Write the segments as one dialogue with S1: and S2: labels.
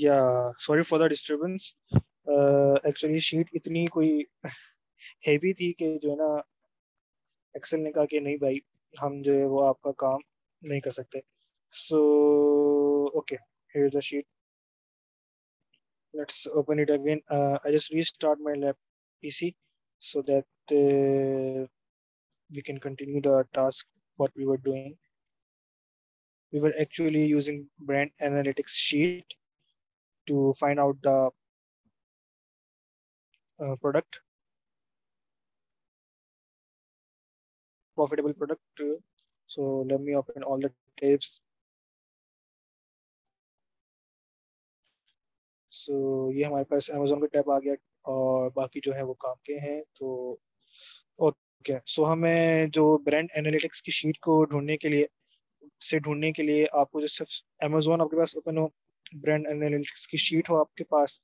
S1: या sorry for the disturbance actually sheet इतनी कोई हैवी थी कि जो है ना एक्सेल ने कहा कि नहीं भाई, हम जो है वो आपका काम नहीं कर सकते। So okay here is the sheet let's open it again I just restart my lap PC so that we can continue the task what we were doing we were actually using brand analytics sheet to find out the uh, product profitable product so let me open all the tabs so, हमारे पास Amazon का tab आ गया और बाकी जो है वो काम के हैं तो ओके सो so, हमें जो ब्रांड एनालिटिक्स की शीट को ढूँढने के लिए से ढूँढने के लिए आपको जो सिर्फ़ अमेजोन आपके पास ओपन हो ब्रांड एनालिटिक्स की शीट हो आपके पास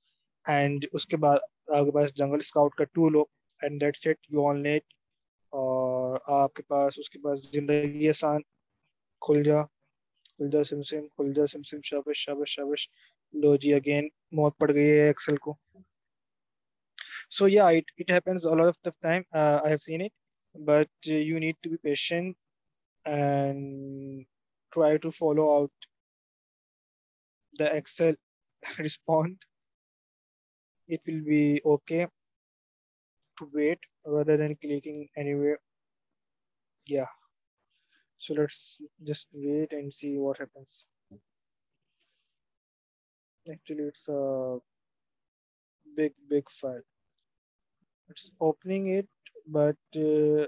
S1: एंड उसके बाद आपके पास जंगल स्काउट का टूल हो and that's it you on net और आपके पास उसके पास ज़िंदगी आसान खुल जा खुल जा सिम सिम खुल जा सिम सिम शाबाश शाबाश शाबाश. लो जी अगेन मौत पड़ गई है एक्सेल को. So yeah it, it happens a lot of the time. Uh, i have seen it but uh, you need to be try to follow out the excel respond it will be okay to wait rather than clicking anywhere. Yeah. So let's just wait and see what happens. Actually it's a big big file. It's opening it but uh,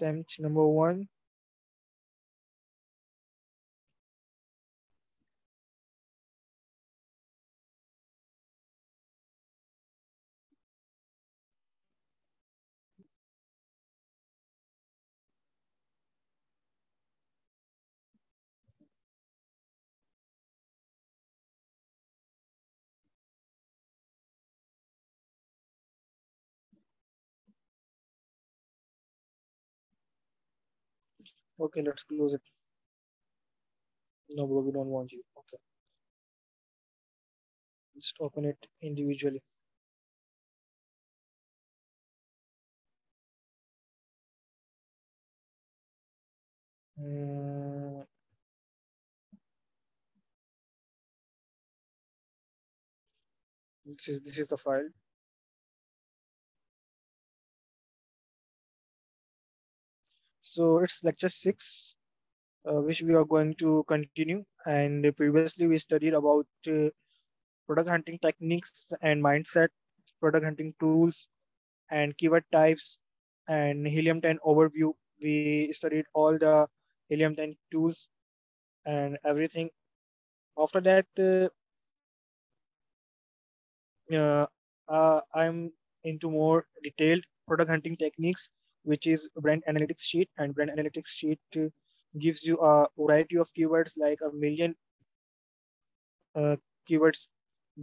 S1: attempt number one Okay, let's close it. No, bro, we don't want you. Okay. Just open it individually. Mm. This is this is the file. So it's lecture six, uh, which we are going to continue. And previously we studied about uh, product hunting techniques and mindset, product hunting tools, and keyword types, and Helium 10 overview. We studied all the Helium 10 tools and everything. After that, uh, uh, I'm into more detailed product hunting techniques which is brand analytics sheet and brand analytics sheet gives you a variety of keywords like a million uh, keywords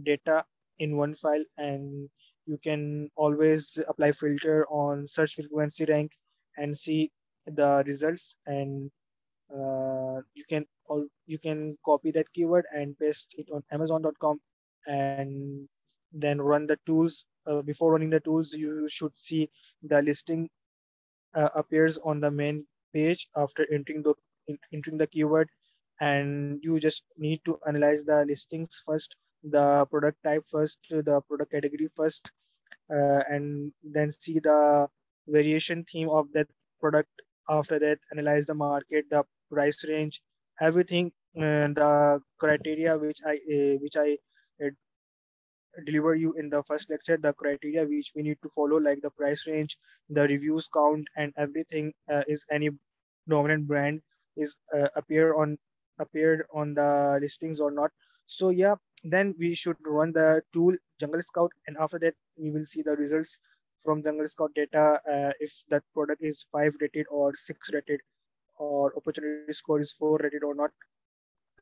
S1: data in one file and you can always apply filter on search frequency rank and see the results and uh, you can all you can copy that keyword and paste it on amazon.com and then run the tools uh, before running the tools you should see the listing uh, appears on the main page after entering the entering the keyword. And you just need to analyze the listings first the product type first the product category first uh, and then see the variation theme of that product. After that analyze the market the price range everything and the criteria which i uh, which i uh, deliver you in the first lecture the criteria which we need to follow like the price range the reviews count and everything uh, is any dominant brand is uh, appear on appeared on the listings or not. So yeah then we should run the tool jungle scout and after that we will see the results from jungle scout data uh, if that product is five rated or six rated or opportunity score is four rated or not.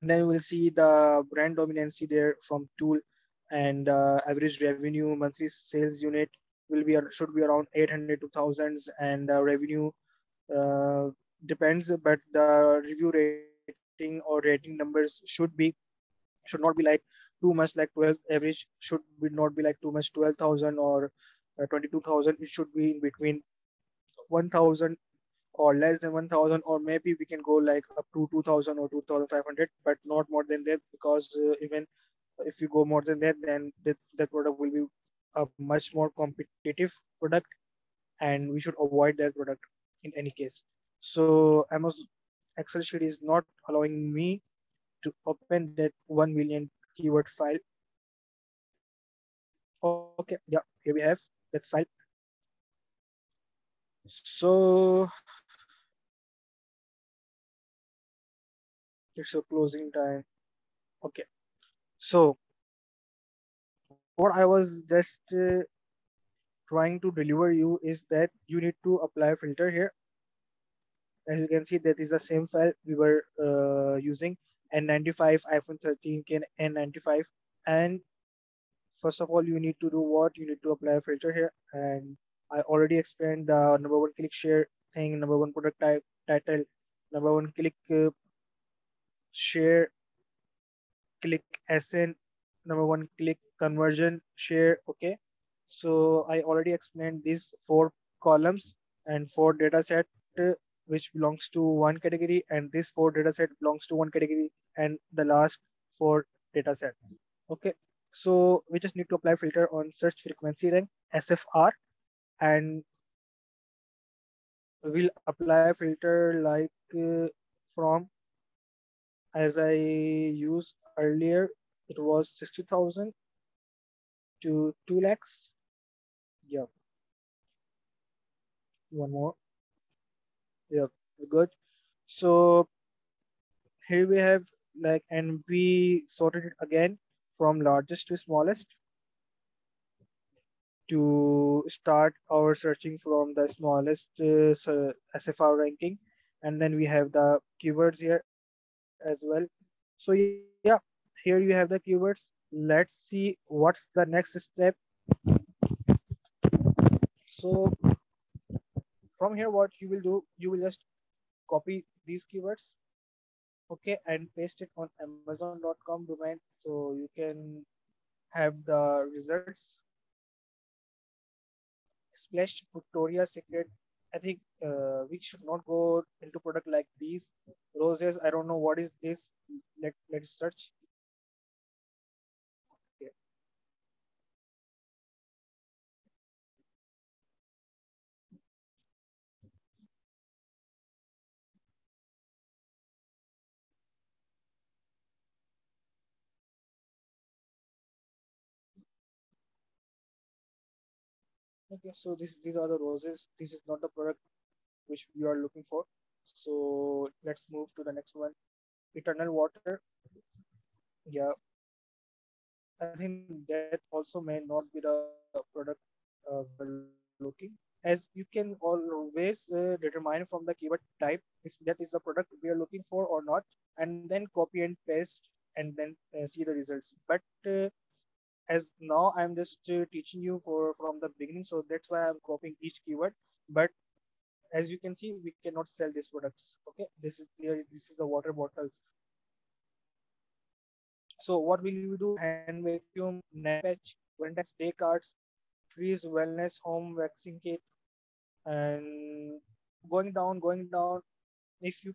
S1: And then we'll see the brand dominancy there from tool and uh, average revenue monthly sales unit will be should be around 800 to thousands and uh, revenue uh, depends, but the review rating or rating numbers should be should not be like too much like 12 average should be not be like too much 12,000 or uh, 22,000 it should be in between 1000 or less than 1000 or maybe we can go like up to 2000 or 2500 but not more than that because uh, even if you go more than that then that, that product will be a much more competitive product and we should avoid that product in any case. So amazon excel sheet is not allowing me to open that 1 million keyword file. Okay yeah here we have that file. So it's a closing time. Okay so what i was just uh, trying to deliver you is that you need to apply a filter here. As you can see that is the same file we were uh, using. N95 iphone 13 can n95 and first of all you need to do what? You need to apply a filter here. And i already explained the number one click share thing number one product type title number one click uh, share click sn number one click conversion share okay? So i already explained these four columns and four data set uh, which belongs to one category and this four data set belongs to one category and the last four data set okay? So we just need to apply filter on search frequency rank sfr and we'll apply filter like uh, from as I used earlier, it was 60,000 to 2 lakhs. Yeah. One more. Yeah, good. So here we have like, and we sorted it again from largest to smallest to start our searching from the smallest uh, SFR ranking. And then we have the keywords here as well. So yeah, here you have the keywords. Let's see what's the next step. So from here, what you will do, you will just copy these keywords, okay, and paste it on Amazon.com domain, so you can have the results. Splash Victoria Secret. I think uh, we should not go into product like these roses. I don't know what is this. Let let's search. Okay, so this these are the roses. This is not the product which we are looking for. So let's move to the next one. Eternal water. Yeah, I think that also may not be the product uh, looking. As you can always uh, determine from the keyword type if that is the product we are looking for or not, and then copy and paste and then uh, see the results. But uh, as now I'm just uh, teaching you for from the beginning, so that's why I'm copying each keyword. But as you can see, we cannot sell these products. Okay, this is there. This is the water bottles. So what will you do? Hand vacuum, nail patch, Valentine's Day cards, trees, wellness, home waxing kit, and going down, going down. If you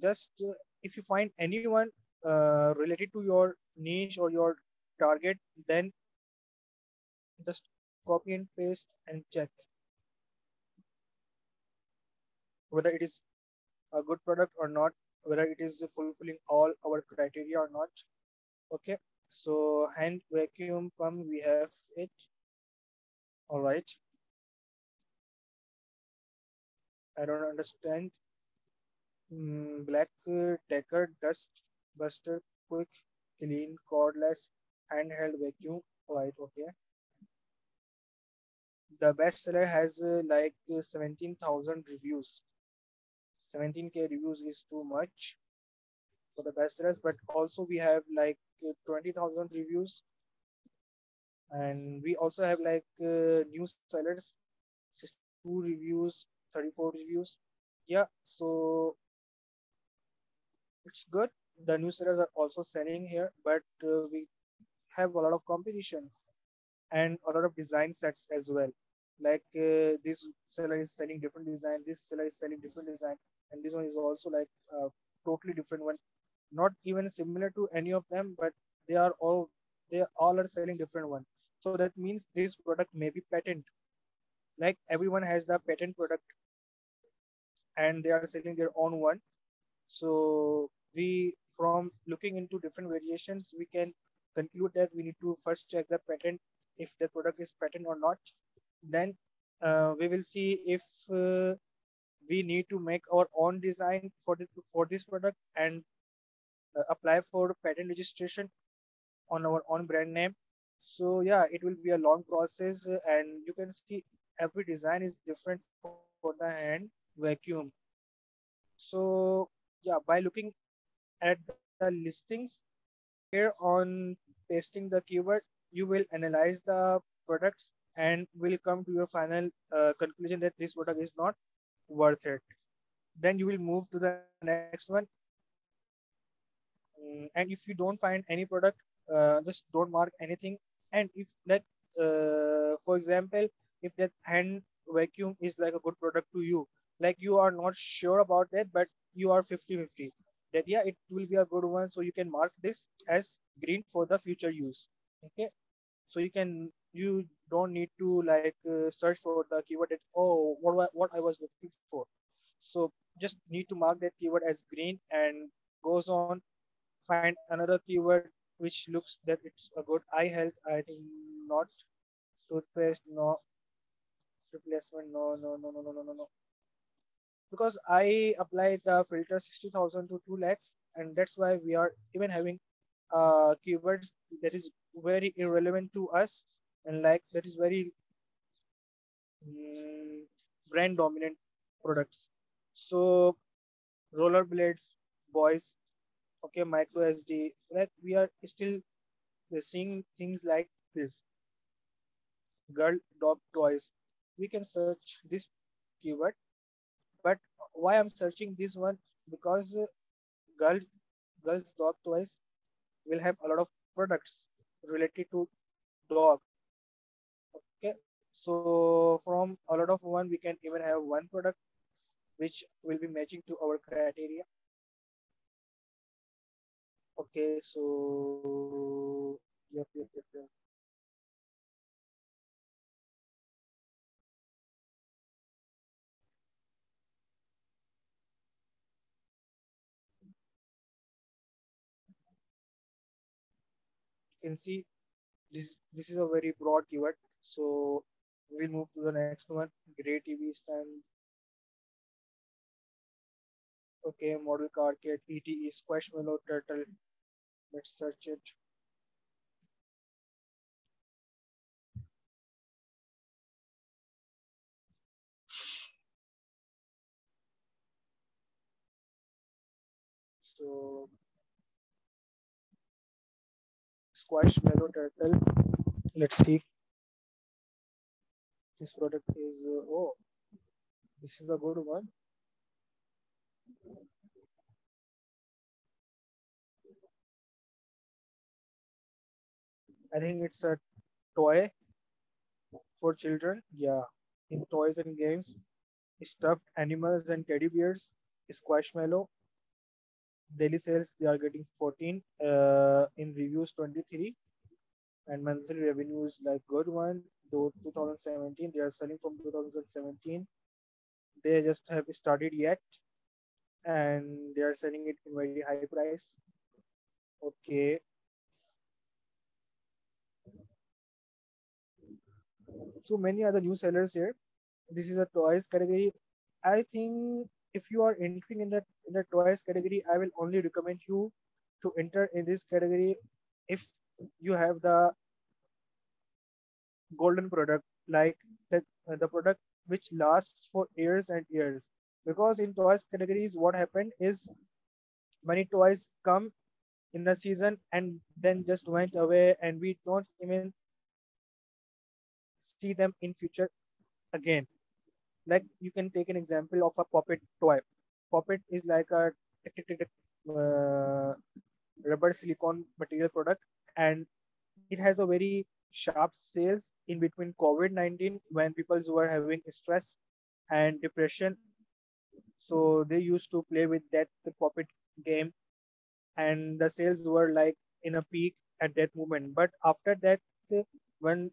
S1: just uh, if you find anyone uh, related to your niche or your target, then just copy and paste and check whether it is a good product or not, whether it is fulfilling all our criteria or not. Okay, so hand vacuum pump, we have it. All right. I don't understand. Mm, black decker dust buster quick clean cordless handheld vacuum. Right. Okay. The bestseller has uh, like uh, 17,000 reviews. 17k reviews is too much for the bestsellers, but also we have like uh, 20,000 reviews and we also have like uh, new sellers 62 reviews 34 reviews yeah, so it's good. The new sellers are also selling here, but uh, we have a lot of competitions and a lot of design sets as well. Like uh, this seller is selling different design, this seller is selling different design, and this one is also like a totally different one. Not even similar to any of them, but they are all they all are selling different one. So that means this product may be patent. Like everyone has the patent product and they are selling their own one. So we, from looking into different variations, we can conclude that we need to first check the patent if the product is patent or not. Then uh, we will see if uh, we need to make our own design for the for this product and uh, apply for patent registration on our own brand name. So yeah, it will be a long process, and you can see every design is different for the hand vacuum so yeah, by looking at the listings here on pasting the keyword, you will analyze the products and will come to your final uh, conclusion that this product is not worth it. Then you will move to the next one. Mm, and if you don't find any product, uh, just don't mark anything. And if that, uh, for example, if that hand vacuum is like a good product to you, like you are not sure about that but you are 50 50 that yeah it will be a good one. So you can mark this as green for the future use. Okay? So you can you don't need to like uh, search for the keyword that oh what what I was looking for. So just need to mark that keyword as green and goes on find another keyword which looks that it's a good. Eye health I think not. Toothpaste no. Replacement no no no no no no no because I applied the filter 60,000 to 2 lakh, and that's why we are even having uh, keywords that is very irrelevant to us and like that is very mm, brand dominant products. So rollerblades, boys, okay, micro SD, like we are still seeing things like this. Girl dog toys. We can search this keyword, why I'm searching this one? Because uh, girl girls dog toys will have a lot of products related to dog. Okay? So from a lot of one we can even have one product which will be matching to our criteria. Okay so yep yep yep, yep. Can see this this is a very broad keyword. So we'll move to the next one. Gray tv stand. Okay model car kit. Ete squishmallow turtle. Let's search it. So squishmallow turtle. Let's see. This product is uh, oh this is a good one. I think it's a toy for children. Yeah in toys and games stuffed animals and teddy bears squishmallow daily sales they are getting 14 uh, in reviews 23 and monthly revenue is like good one though 2017 they are selling from 2017 they just have started yet and they are selling it in very high price. Okay. So many other new sellers here. This is a toys category. I think if you are entering in the in the toys category i will only recommend you to enter in this category if you have the golden product like the, the product which lasts for years and years. Because in toys categories what happened is many toys come in the season and then just went away and we don't even see them in future again like you can take an example of a puppet toy. Puppet is like a uh, rubber silicone material product and it has a very sharp sales in between covid-19 when people were having stress and depression. So they used to play with that puppet game and the sales were like in a peak at that moment. But after that when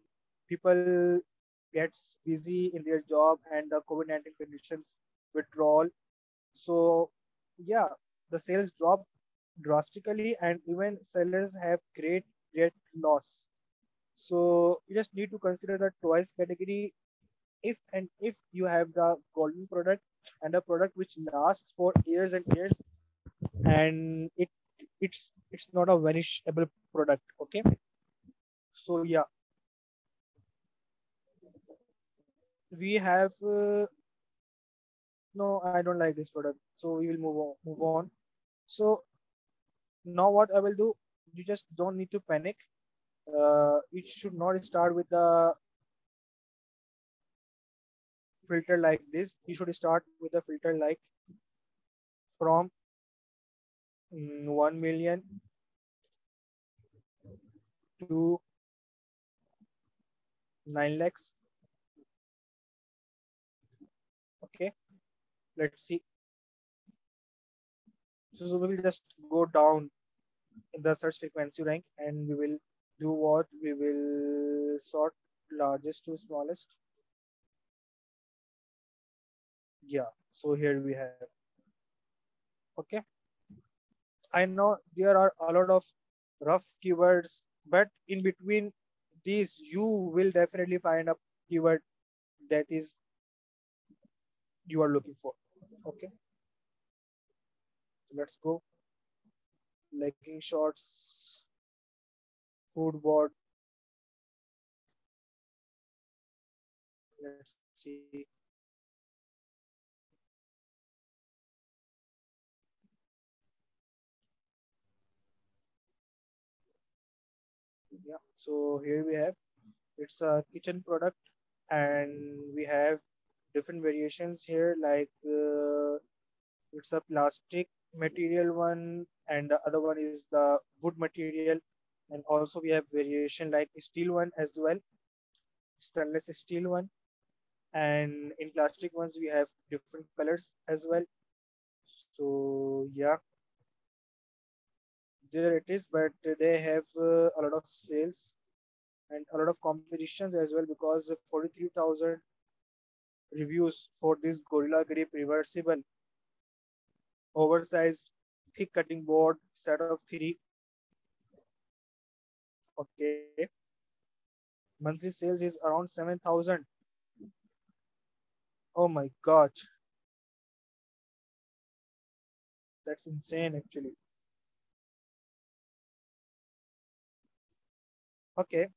S1: people gets busy in their job and the covid-19 conditions withdrawal. So yeah the sales drop drastically and even sellers have great great loss. So you just need to consider the toys category. If and if you have the golden product and a product which lasts for years and years and it it's it's not a vanishable product okay? So yeah we have uh, no i don't like this product. So we will move on move on. So now what i will do you just don't need to panic. Uh, it should not start with the filter like this. You should start with a filter like from mm, 1 million to 9 lakhs okay let's see. So we will just go down in the search frequency rank and we will do what? We will sort largest to smallest. Yeah so here we have. Okay. I know there are a lot of rough keywords but in between these you will definitely find a keyword that is you are looking for okay. Let's go. Legging shorts food board. Let's see. Yeah so here we have it's a kitchen product and we have different variations here like uh, it's a plastic material one and the other one is the wood material. And also we have variation like steel one as well stainless steel one. And in plastic ones we have different colors as well. So yeah. There it is but they have uh, a lot of sales and a lot of competitions as well because 43000 reviews for this gorilla grip reversible oversized thick cutting board set of three. Okay. Monthly sales is around 7000 oh my god. That's insane actually. Okay.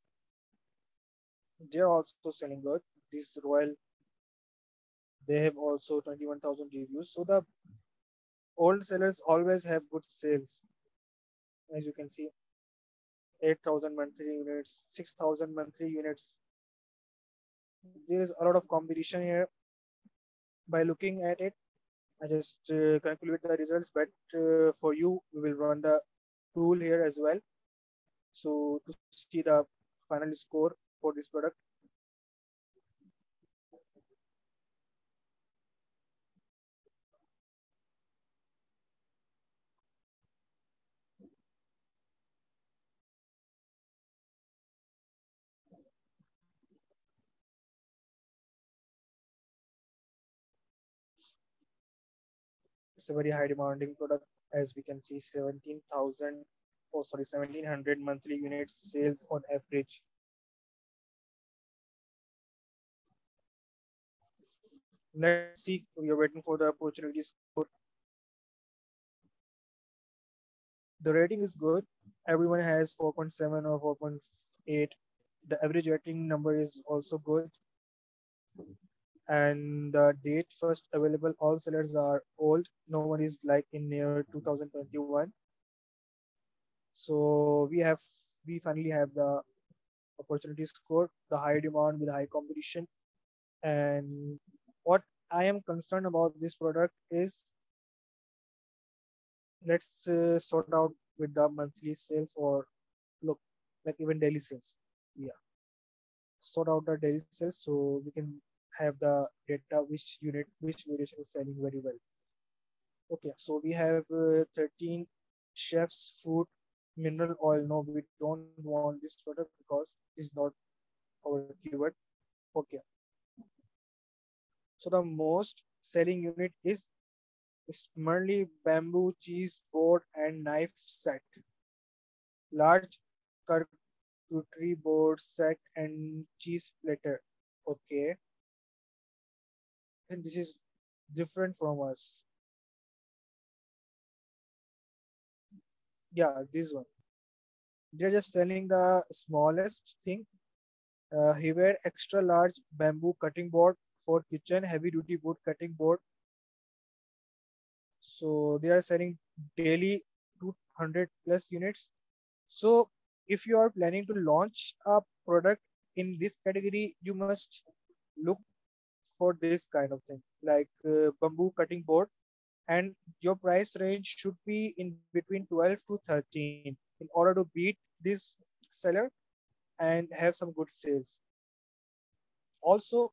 S1: They're also selling good. This royal they have also 21000 reviews. So the old sellers always have good sales. As you can see 8000 monthly units 6000 monthly units. There is a lot of competition here. By looking at it i just uh, calculate the results but uh, for you we will run the tool here as well. So to see the final score for this product it's a very high demanding product. As we can see 17,000 oh sorry 1700 monthly units sales on average. Let's see. We are waiting for the opportunity score the rating is good. Everyone has 4.7 or 4.8 the average rating number is also good and the date first available all sellers are old. No one is like in near 2021 so we have we finally have the opportunity score the high demand with high competition. And what i am concerned about this product is let's uh, sort out with the monthly sales or look like even daily sales. Yeah. Sort out the daily sales so we can have the data which unit which variation is selling very well. Okay so we have uh, 13 chefs food mineral oil. No we don't want this product because it's not our keyword. Okay. So the most selling unit is SMIRLY bamboo cheese board and knife set, large charcuterie board set and cheese platter. Okay, and this is different from us. Yeah, this one. They're just selling the smallest thing. Uh, Hiware extra large bamboo cutting board for kitchen, heavy duty wood cutting board so they are selling daily 200 plus units so if you are planning to launch a product in this category you must look for this kind of thing like uh, bamboo cutting board. And your price range should be in between 12 to 13 in order to beat this seller and have some good sales. Also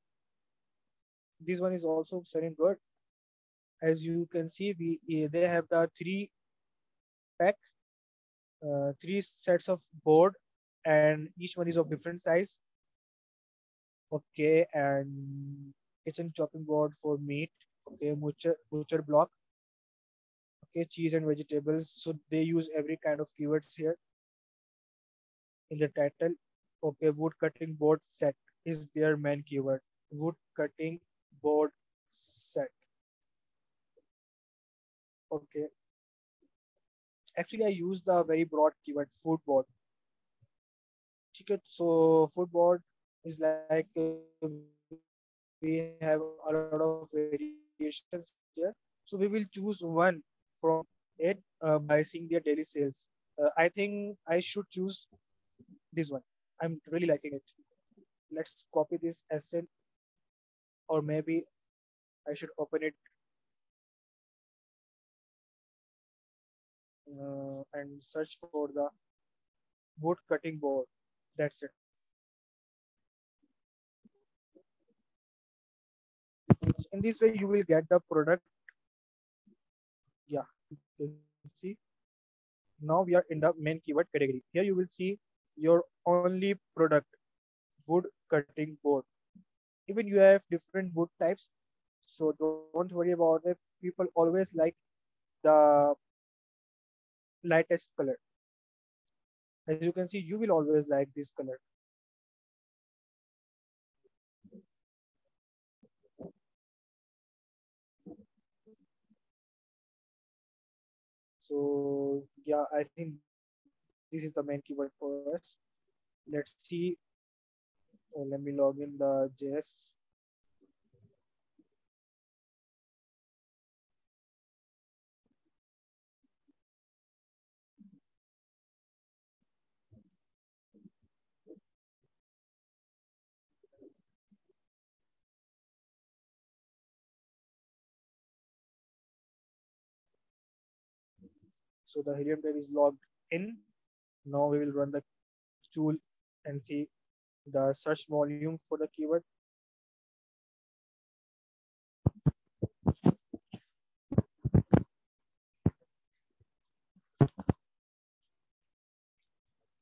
S1: this one is also selling good. As you can see we eh, they have the three pack uh, three sets of board and each one is of different size. Okay and kitchen chopping board for meat okay butcher butcher block okay cheese and vegetables. So they use every kind of keywords here in the title okay wood cutting board set is their main keyword wood cutting board set. Okay. Actually i use the very broad keyword food board. So food board is like uh, we have a lot of variations here so we will choose one from it uh, by seeing their daily sales uh, i think i should choose this one i'm really liking it let's copy this sn or maybe i should open it uh, and search for the wood cutting board. That's it. In this way, you will get the product. Yeah, see. Now we are in the main keyword category. Here you will see your only product, wood cutting board. Even you have different wood types, so don't worry about it. People always like the lightest color. As you can see, you will always like this color. So yeah, I think this is the main keyword for us. Let's see. Let me log in the JS. So the Helium tab is logged in. Now we will run the tool and see the search volume for the keyword.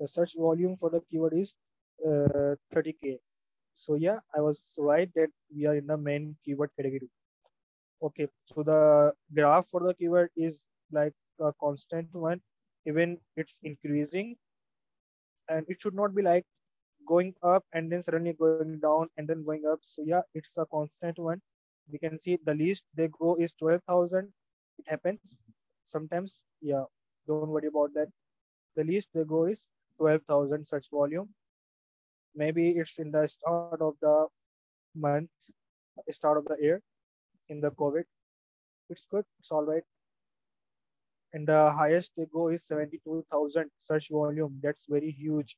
S1: The search volume for the keyword is uh, 30k. So yeah, I was right that we are in the main keyword category. Okay, so the graph for the keyword is like a constant one, even it's increasing. And it should not be like going up and then suddenly going down and then going up. So yeah, it's a constant one. We can see the least they go is 12,000. It happens sometimes. Yeah, don't worry about that. The least they go is 12,000 such volume. Maybe it's in the start of the month, start of the year in the COVID. It's good. It's all right. And the highest they go is 72,000 search volume. That's very huge.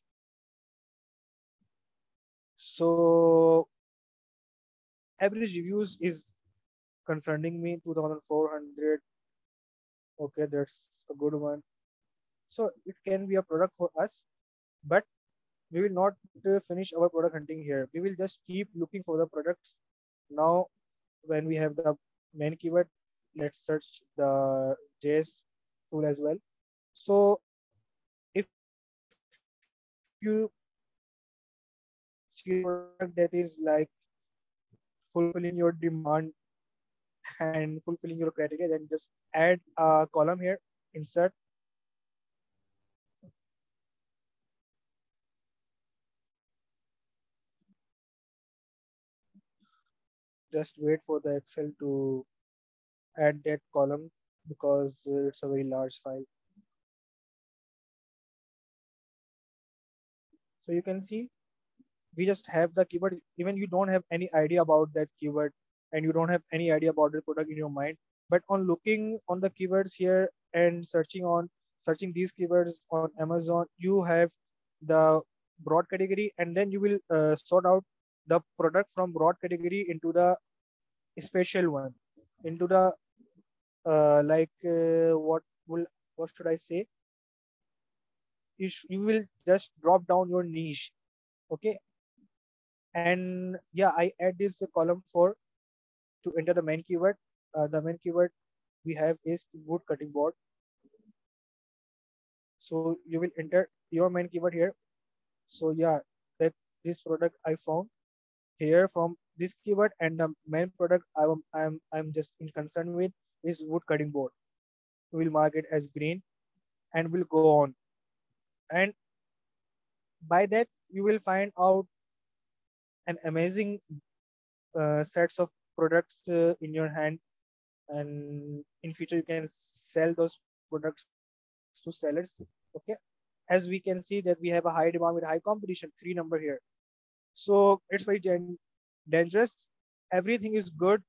S1: So average reviews is concerning me 2400 okay that's a good one so it can be a product for us but we will not uh, finish our product hunting here we will just keep looking for the products now when we have the main keyword let's search the js tool as well so if you see that is like fulfilling your demand and fulfilling your criteria, then just add a column here, insert. Just wait for the Excel to add that column because it's a very large file. So you can see we just have the keyword, even you don't have any idea about that keyword and you don't have any idea about the product in your mind. But on looking on the keywords here and searching on searching these keywords on Amazon, you have the broad category and then you will uh, sort out the product from broad category into the special one, into the uh, like uh, what will what should I say? You, you will just drop down your niche, okay? And yeah, I add this column for to enter the main keyword. Uh, the main keyword we have is wood cutting board. So you will enter your main keyword here. So yeah, that this product I found here from this keyword and the main product I'm I'm I'm just in concern with is wood cutting board. We will mark it as green and we'll go on. And by that you will find out an amazing uh, sets of products uh, in your hand. And in future you can sell those products to sellers okay? As we can see that we have a high demand with high competition three number here. So it's very dangerous. Everything is good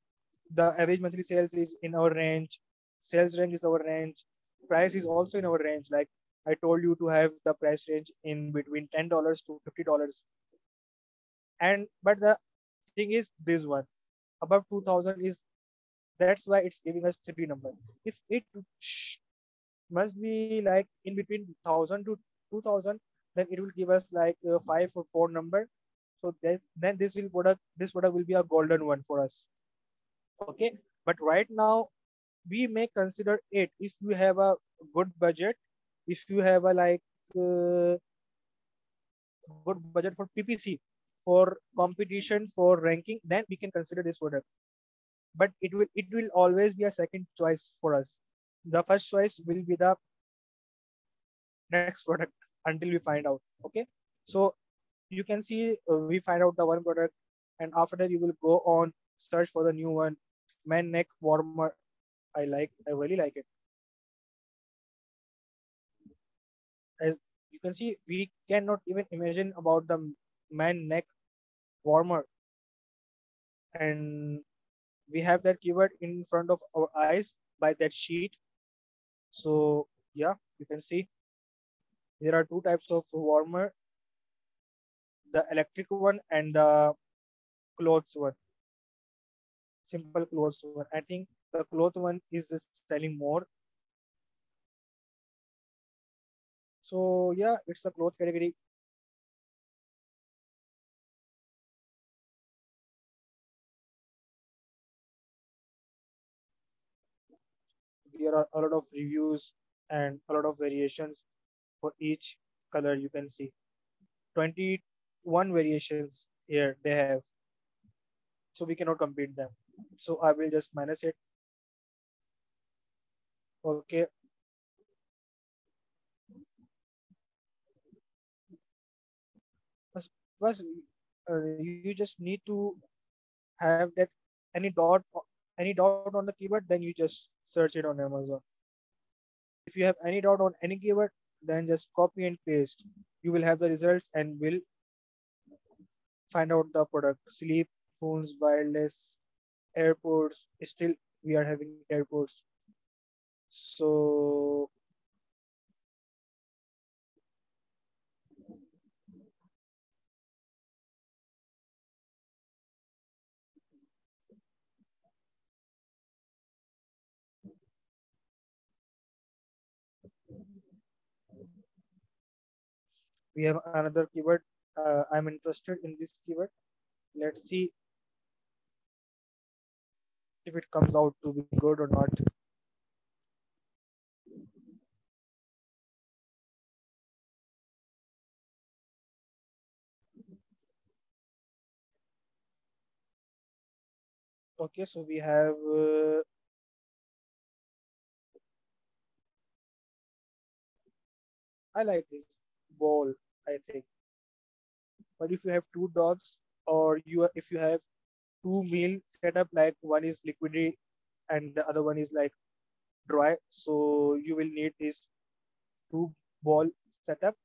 S1: the average monthly sales is in our range sales range is our range price is also in our range. Like i told you to have the price range in between $10 to $50 and but the thing is this one above 2000 is that's why it's giving us three number. If it must be like in between 1000 to 2000 then it will give us like five or four number. So then, then this will product this product will be a golden one for us okay? But right now we may consider it if you have a good budget if you have a like uh, good budget for ppc for competition for ranking then we can consider this product. But it will it will always be a second choice for us. The first choice will be the next product until we find out okay? So you can see uh, we find out the one product and after that you will go on search for the new one man neck warmer. I like i really like it. As you can see we cannot even imagine about the man neck warmer. And we have that keyword in front of our eyes by that sheet. So yeah you can see. There are two types of warmer the electric one and the clothes one simple clothes one. I think the cloth one is selling more. So yeah it's a cloth category. There are a lot of reviews and a lot of variations for each color you can see. 21 variations here they have. So we cannot compete them so i will just minus it okay plus uh, you just need to have that any dot any doubt on the keyword, then you just search it on Amazon. If you have any dot on any keyword, then just copy and paste. You will have the results and will find out the product. Sleep, phones, wireless, airports still we are having airports. So we have another keyword. Uh, i'm interested in this keyword. Let's see if it comes out to be good or not. Okay, so we have uh, I like this ball, I think. But if you have two dogs or you if you have two meal setup, like one is liquidy and the other one is like dry, so you will need this two ball setup.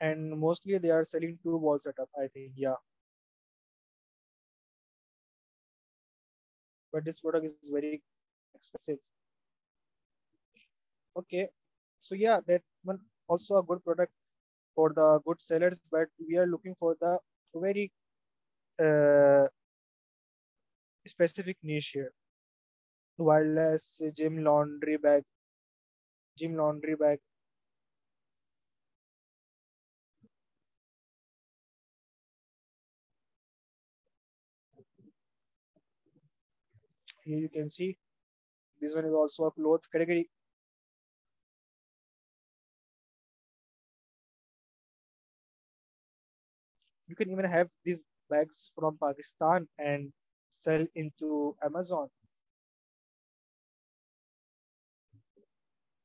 S1: And mostly they are selling two ball setup, I think. Yeah. But this product is very expensive. Okay, so yeah, that one also a good product for the good sellers, but we are looking for the very uh, specific niche here. Wireless gym laundry bag, gym laundry bag. Here you can see this one is also a cloth category. You can even have these bags from Pakistan and sell into Amazon.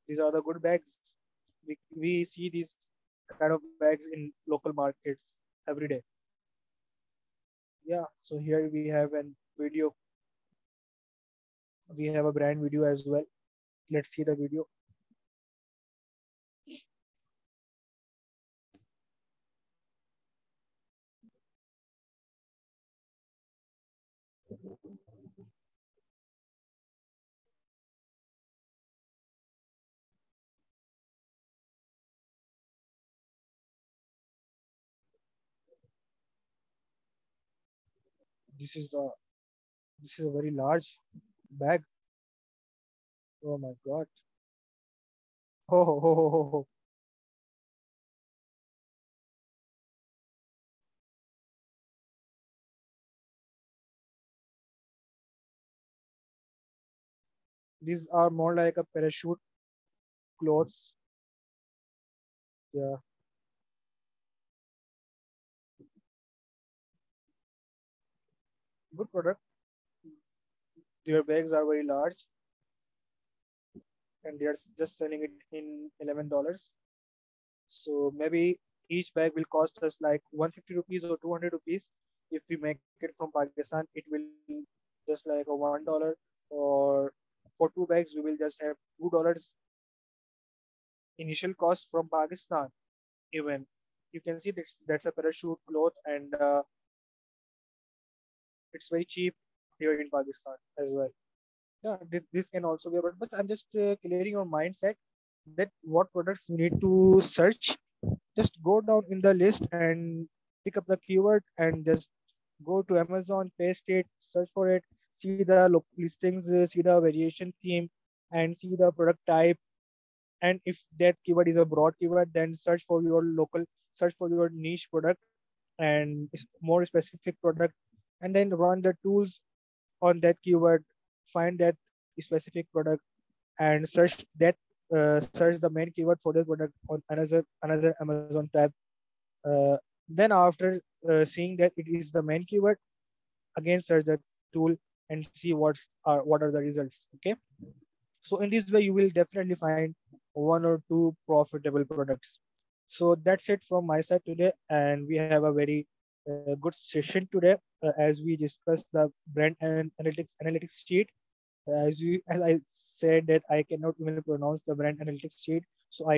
S1: These are the good bags. We, we see these kind of bags in local markets every day. Yeah, so here we have an video. We have a brand video as well. Let's see the video. This is the this is a very large bag. Oh my god. Oh, ho, ho, ho, ho, ho. These are more like a parachute clothes. Yeah. Good product. Their bags are very large and they are just selling it in $11. So maybe each bag will cost us like 150 rupees or 200 rupees. If we make it from Pakistan, it will just like a one dollar or for two bags, we will just have two dollars initial cost from Pakistan. Even you can see that's that's a parachute cloth and uh, it's very cheap here in Pakistan as well. Yeah, this can also be, but I'm just uh, clearing your mindset that what products we need to search. Just go down in the list and pick up the keyword and just go to Amazon, paste it, search for it, see the listings, uh, see the variation theme, and see the product type. And if that keyword is a broad keyword, then search for your local, search for your niche product and more specific product, and then run the tools on that keyword, find that specific product, and search that uh, search the main keyword for the product on another another Amazon tab. Uh, then after uh, seeing that it is the main keyword, again search the tool and see what's are what are the results. Okay. So in this way, you will definitely find one or two profitable products. So that's it from my side today, and we have a very uh, good session today uh, as we discuss the brand and analytics analytics sheet. As you as I said that I cannot even pronounce the brand analytics sheet, so I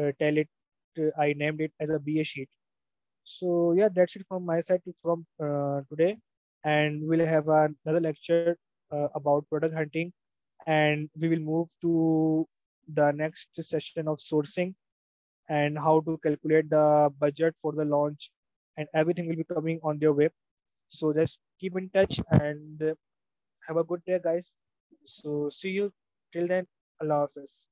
S1: uh, tell it I named it as a BA sheet. So yeah, that's it from my side to, from uh, today, and we'll have another lecture uh, about product hunting, and we will move to the next session of sourcing and how to calculate the budget for the launch and everything will be coming on their web. So just keep in touch and uh, have a good day, guys. So see you till then. Allah Hafiz.